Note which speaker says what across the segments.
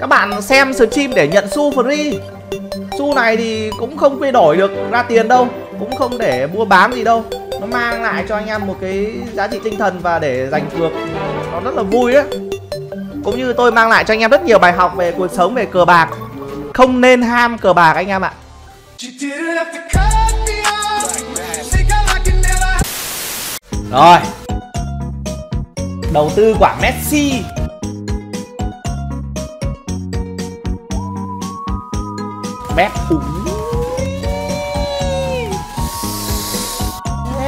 Speaker 1: các bạn xem stream để nhận xu free. Xu này thì cũng không quy đổi được ra tiền đâu, cũng không để mua bán gì đâu. Nó mang lại cho anh em một cái giá trị tinh thần và để giành cược. Nó rất là vui đấy cũng như tôi mang lại cho anh em rất nhiều bài học về cuộc sống, về cờ bạc. Không nên ham cờ bạc anh em ạ. Rồi. Đầu tư quả Messi. Bét. Ủng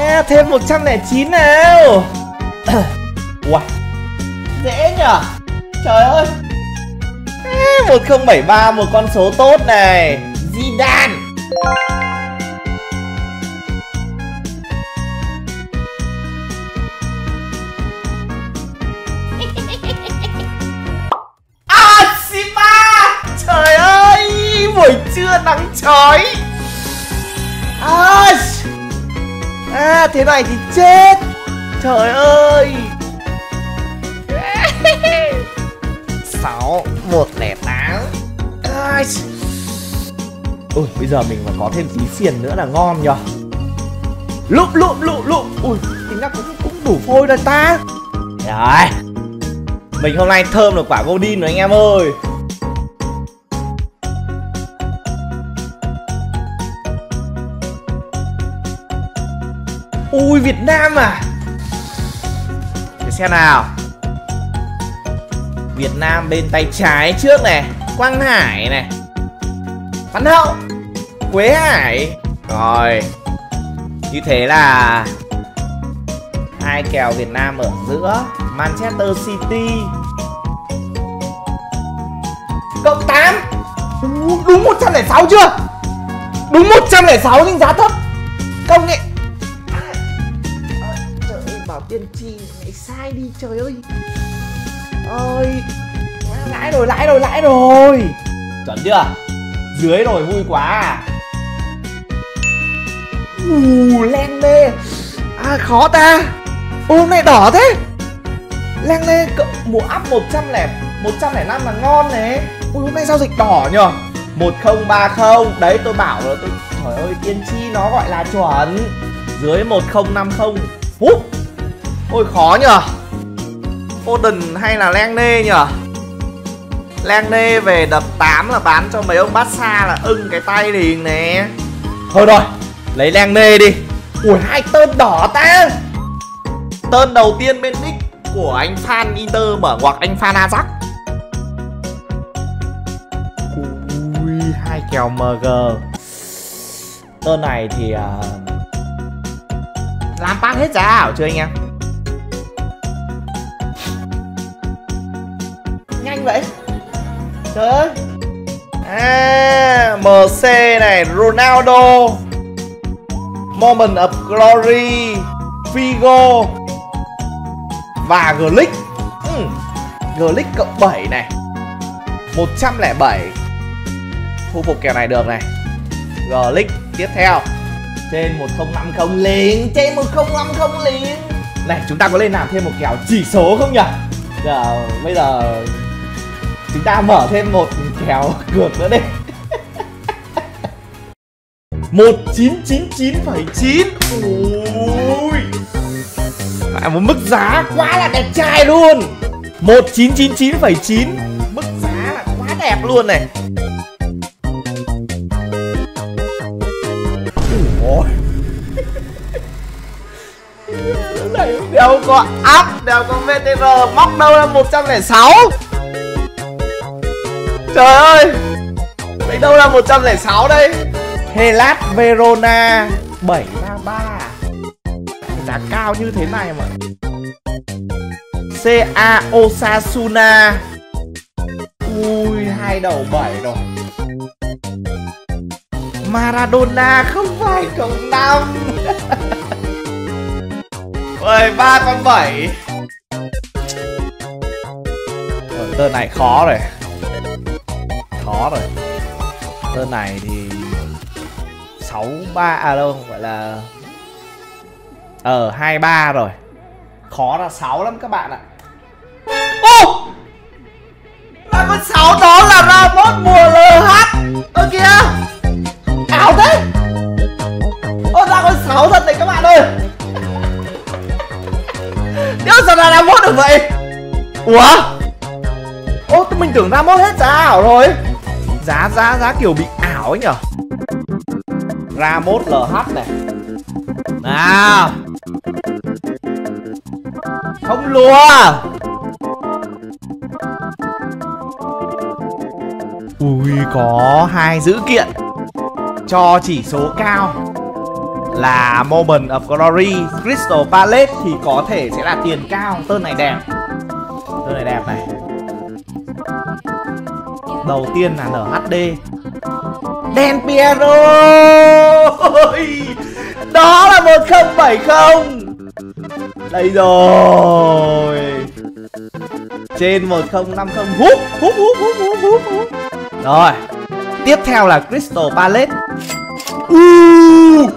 Speaker 1: à, thêm 109 nào. Ui dễ nhở? Trời ơi. 1073 một con số tốt này. Zidane ra thế này thì chết. Trời ơi. Sáu, một lẻ tám. Ui bây giờ mình mà có thêm tí xiền nữa là ngon nhở lụm lụm lụm lụm. Ui, tính ra cũng cũng đủ phôi rồi ta. Rồi mình hôm nay thơm được quả golden rồi anh em ơi. Ui việt nam à. Để xem nào. Việt Nam bên tay trái trước này, Quang Hải này. Văn Hậu, Quế Hải. Rồi, Như thế là hai kèo Việt Nam ở giữa Manchester City. Cộng 8 Đúng 106 chưa? Đúng 106 nhưng giá thấp. Công nghệ Tiên tri Mày sai đi trời ơi. Ơi lãi rồi lãi rồi lãi rồi. Chuẩn chưa? Dưới rồi vui quá à. Ù len lê. À khó ta. Ô hôm nay đỏ thế. Len lê mùa up một trăm lẻ một trăm lẻ năm là ngon này ui hôm nay giao dịch đỏ nhở một không ba không. Đấy tôi bảo rồi tôi trời ơi tiên tri nó gọi là chuẩn. Dưới một không năm không ôi khó nhở Foden hay là Lang Nê nhở Lang Nê về đập 8 là bán cho mấy ông Barca là ưng cái tay liền nè. Thôi rồi Lấy Lang Nê đi. Ui hai tên đỏ ta. Tên đầu tiên bên nick của anh fan Inter mở ngoặc anh fan Ajax. Ui hai kèo MG Tên này thì uh... Làm phát hết giá ảo chưa anh em vậy? Trời ơi. À mc này, ronaldo. Moment of glory, figo. Và glick ừ. glick cộng 7 này. 107 Thu phục kèo này được này. Glick tiếp theo. Trên 1050 liền, Trên 1050 liền. Này, chúng ta có lên làm thêm một kèo chỉ số không nhỉ? Giờ, bây giờ chúng ta mở thêm một kèo cược nữa đi một chín chín chín phẩy chín. Ui. Lại một mức giá quá là đẹp trai luôn. Một chín chín chín phẩy chín. Mức giá là quá đẹp luôn này. Ôi. Đều có up đều có vtr móc đâu là 106 Trời ơi! Đấy đâu là 106 đây? Hellas Verona 733 Giá cao như thế này mà. CA Osasuna. Ui hai đầu 7 rồi. Maradona không phải cộng 5 Ôi ba con 7 Tờ này khó rồi khó rồi. Tên này thì sáu ba à đâu không phải là ờ uh, hai ba rồi. Khó là sáu lắm các bạn ạ. Ô! Là con sáu đó là ra mốt mùa LH Ơ kìa. Ảo thế. Ôi ra con 6 thật này các bạn ơi. Nếu giờ là ra mốt được vậy. Ủa? Ô mình tưởng ra mốt hết giá ảo rồi. Giá giá giá kiểu bị ảo ấy nhở? Ra mốt LH này. Nào. Không lùa. Ui có hai dữ kiện. Cho chỉ số cao Là Moment of Glory Crystal Palette thì có thể sẽ là tiền cao. Tên này đẹp. Tên này đẹp này Đầu tiên là NHD Đen Piero! Đó là 1070 Đây rồi. Trên 1050 Húp húp húp húp húp húp húp. Rồi Tiếp theo là Crystal Palette uh.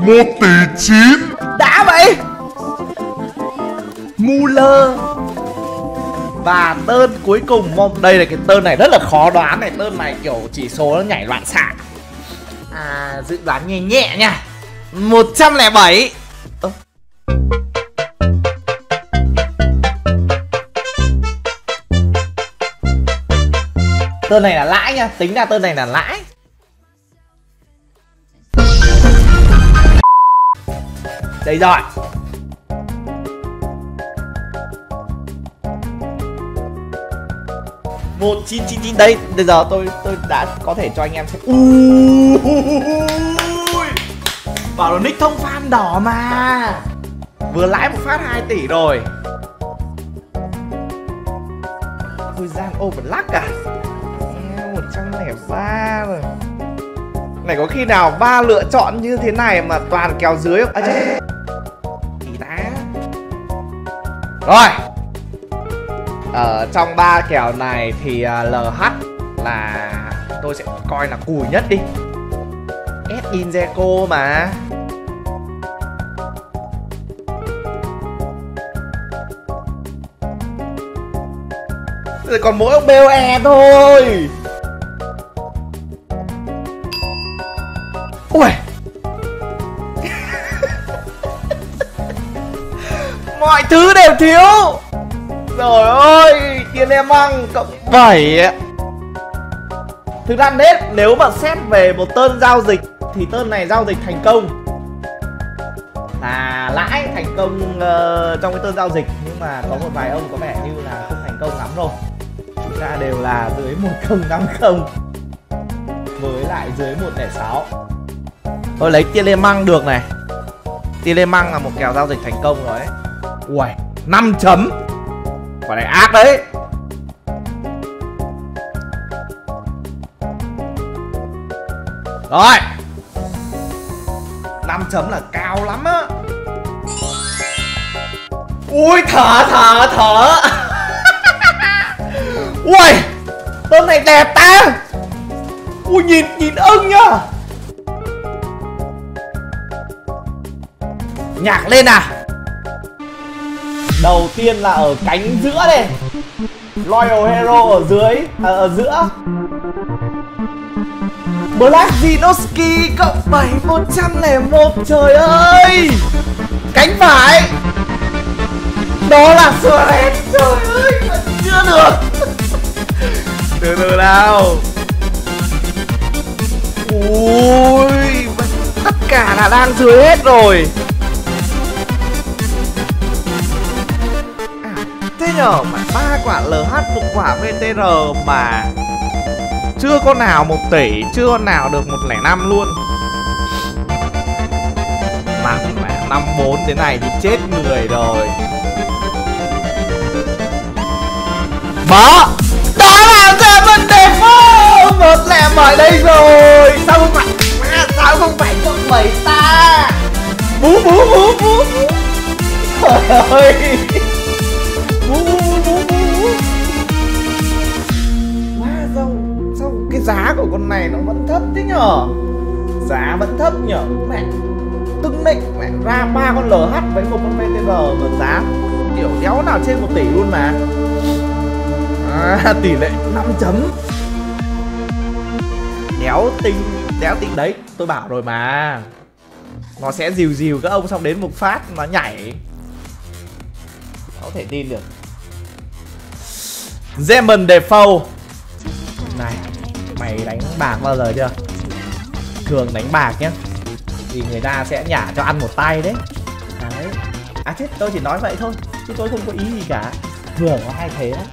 Speaker 2: 1 tỷ 9
Speaker 1: Đã vậy. Muller và tơn cuối cùng mong Đây là cái tơn này rất là khó đoán này tơn này kiểu chỉ số nó nhảy loạn xạ. À dự đoán nhẹ nhẹ nha. 107 Ơ. Tơn này là lãi nha, Tính ra tơn này là lãi. Đây rồi. Một chín chín chín. Đây, bây giờ tôi tôi đã có thể cho anh em xem. Ui, bảo là nick thông fan đỏ mà. Vừa lãi một phát 2 tỷ rồi. Tôi gian overlock à? Một trăm lẻ ba rồi. Này, có khi nào ba lựa chọn như thế này mà toàn kéo dưới không? À chết. Tá rồi ở trong ba kèo này thì ờ, LH là tôi sẽ coi là cùi nhất đi. S Inzeco mà. Rồi còn mỗi ông BOE thôi. Ui. Mọi thứ đều thiếu. Trời ơi Tiền em mang cộng 7 Thực ra nết nếu mà xét về một tơn giao dịch Thì tơn này giao dịch thành công. Là lãi thành công uh, trong cái tơn giao dịch. Nhưng mà có một vài ông có vẻ như là không thành công lắm rồi Chúng ta đều là dưới 1050 Với lại dưới 106 Tôi lấy tia lê măng được này. Tia lê măng là một kèo giao dịch thành công rồi ấy. Ui 5 chấm. Quả này ác đấy. Rồi. 5 chấm là cao lắm á. Ui, thở thở thở. Ui Tên này đẹp ta. Ui, nhìn nhìn ưng nhá. Nhạc lên à. Đầu tiên là ở cánh giữa đây. Loyal Hero ở dưới à, Ở giữa. Black Zinoski cộng 7 101 Trời ơi! Cánh phải. Đó là Suarez Trời ơi Vẫn chưa được. Từ từ nào. Ui Tất cả là đang dưới hết rồi. Nhở mà ba quả LH một quả VTR mà chưa con nào một tỷ chưa con nào được một lẻ năm luôn. Mà năm bốn thế này thì chết người rồi. Bỏ đó là ra vấn đề không một lẻ mỏi đây rồi. Sao không phải à, sao không phải cộng bảy ta? Bú bú bú bú. Trời ơi. Giá của con này nó vẫn thấp thế nhở? Giá vẫn thấp nhở? Mẹ Tưng định mẹ ra ba con LH với một con VTR mà giá kiểu đéo nào trên một tỷ luôn mà. À, tỷ lệ 5 chấm. Đéo tinh đéo tinh đấy tôi bảo rồi mà. Nó sẽ dìu dìu các ông xong đến một phát nó nhảy. Có thể tin được. Zeman Defoe. Này mày đánh bạc bao giờ chưa? Thường đánh bạc nhá. Thì người ta sẽ nhả cho ăn một tay đấy. Đấy. À chết tôi chỉ nói vậy thôi chứ tôi không có ý gì cả. Thường nó hay thế đấy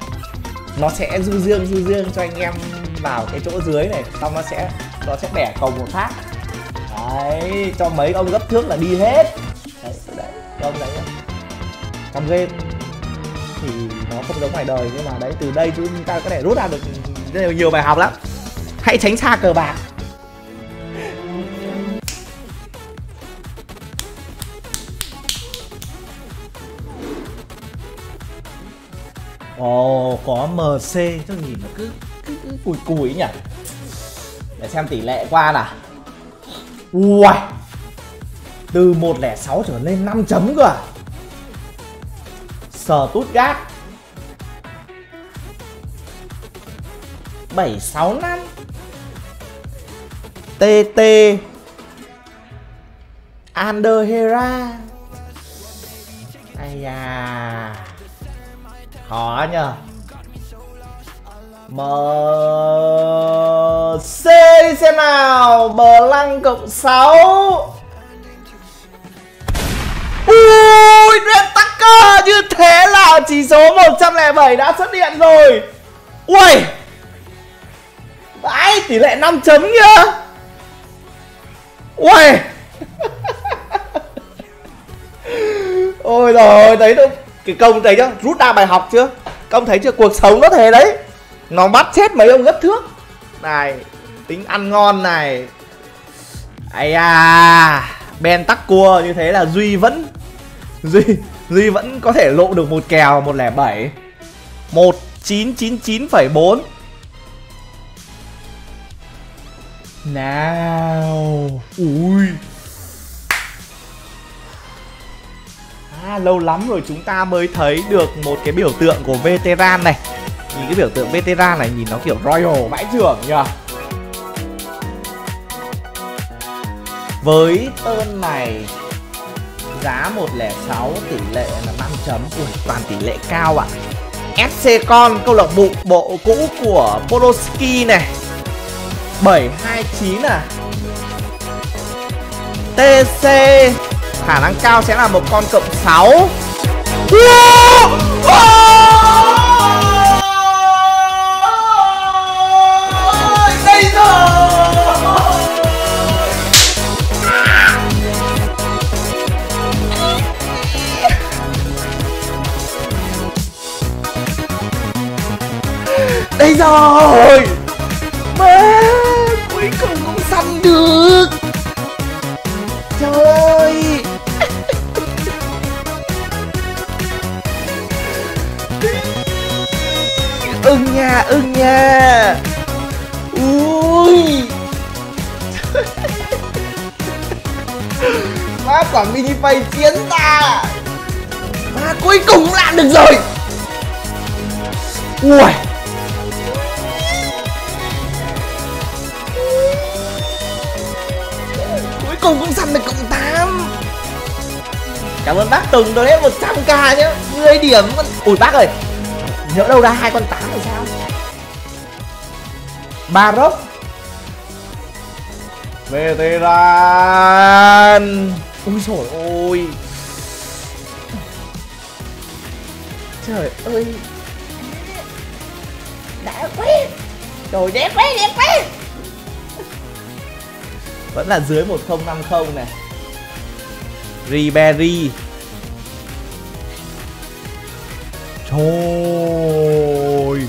Speaker 1: nó sẽ du dương du dương cho anh em vào cái chỗ dưới này xong nó sẽ nó sẽ bẻ cầu một phát. Đấy cho mấy ông gấp thước là đi hết. Đấy đấy ông đấy trong game. Thì nó không giống ngoài đời nhưng mà đấy từ đây chúng ta có thể rút ra được rất nhiều, nhiều bài học lắm hãy tránh xa cờ bạc. Ồ, oh, có MC cho nhìn nó cứ cứ, cứ cùi cùi nhỉ? Để xem tỷ lệ qua nào. Ui Từ 106 trở lên 5 chấm cơ à? Sở tút gác 765 TT Ander Hera Ây da. Khó nhờ. MC xem nào. Bờ lăng cộng 6 Ui, Red Tucker, Như thế là chỉ số 107 đã xuất hiện rồi. Ui Vãi tỷ lệ 5 chấm nhá Uầy! Ôi rồi thấy đâu Cái công thấy chưa? Rút ra bài học chưa? Công thấy chưa? Cuộc sống nó thế đấy. Nó bắt chết mấy ông gấp thước. Này Tính ăn ngon này. Ây à Ben tắc cua như thế là Duy vẫn Duy Duy vẫn có thể lộ được một kèo 107 1999,4 Nào. Ui. À, Lâu lắm rồi chúng ta mới thấy được một cái biểu tượng của veteran này. Nhìn cái biểu tượng veteran này nhìn nó kiểu royal bãi trưởng nhờ Với tên này Giá 106 tỷ lệ là 5 chấm. Ui, toàn tỷ lệ cao ạ. À. SC Con câu lạc bộ bộ cũ của Poloski này. 729 à TC Khả năng cao sẽ là một con cộng 6 wow! Oh! Đây rồi Đây rồi Cuối cùng cũng săn được. Trời ơi. Ưng nha ưng nha. Ui. Má quả mini pay chiến ta. Má cuối cùng cũng được rồi. Ui. Cùng cũng săn được cộng 8 Cảm ơn bác Tùng đó đấy 100k nhá. 10 điểm Ui bác ơi nhỡ đâu ra hai con tám thì sao? Baroque Veteran Ui trời ơi Trời ơi. Đã quá. Trời đẹp quá đẹp quá vẫn là dưới 1050 này. Ribery. Trời.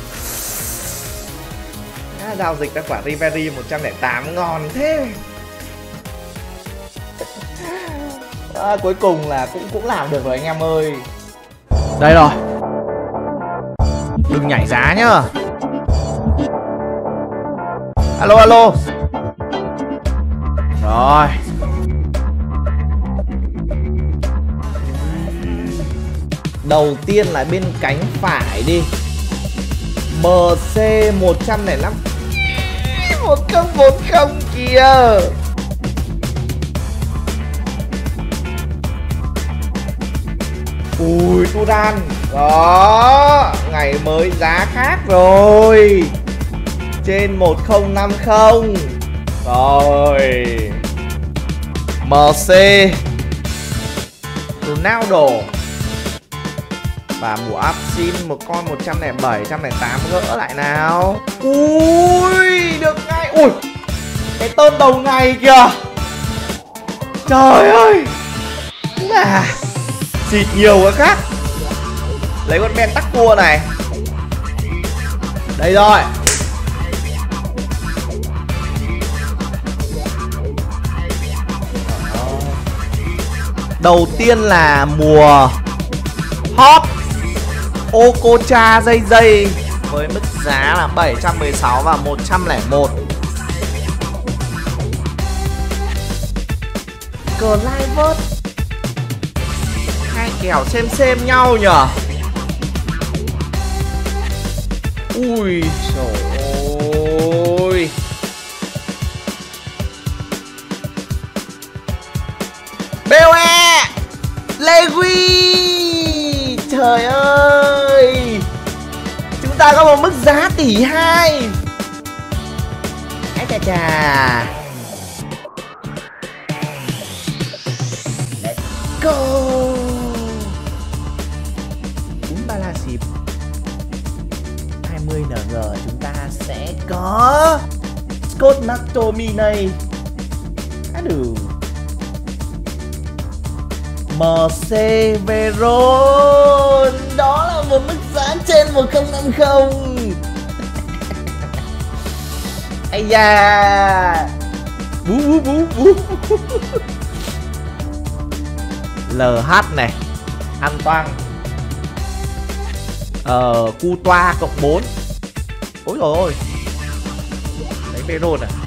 Speaker 1: À, Giao dịch ra quả Ribery 108 ngon thế. À, Cuối cùng là cũng cũng làm được rồi anh em ơi. Đây rồi. Đừng nhảy giá nhá. Alo alo. Rồi. Đầu tiên là bên cánh phải đi. MC 105 1040 kìa. Ui Turan Đó Ngày mới giá khác rồi. Trên 1050 Rồi MC Ronaldo. Và mùa up xin một con 107, 108 gỡ lại nào. Ui Được ngay. Ui Cái tên đầu ngày kìa. Trời ơi. À xịt nhiều quá khác. Lấy con men tắc cua này. Đây rồi. Đầu tiên là mùa hot Okocha dây dây với mức giá là 716 và 101 Clivert hai kèo xem xem nhau nhở? Ui trời ơi BOE Legui Trời ơi. Chúng ta có một mức giá tỷ 2 Ái chà chà. Let's go xịp 20NG chúng ta sẽ có Scott McTominay. Á được. MC Veron Đó là một mức giá trên 1050 Ây da. Bú bú bú bú LH này. An toàn Ờ, cu toa cộng 4 Ôi rồi ôi. Lấy Veron à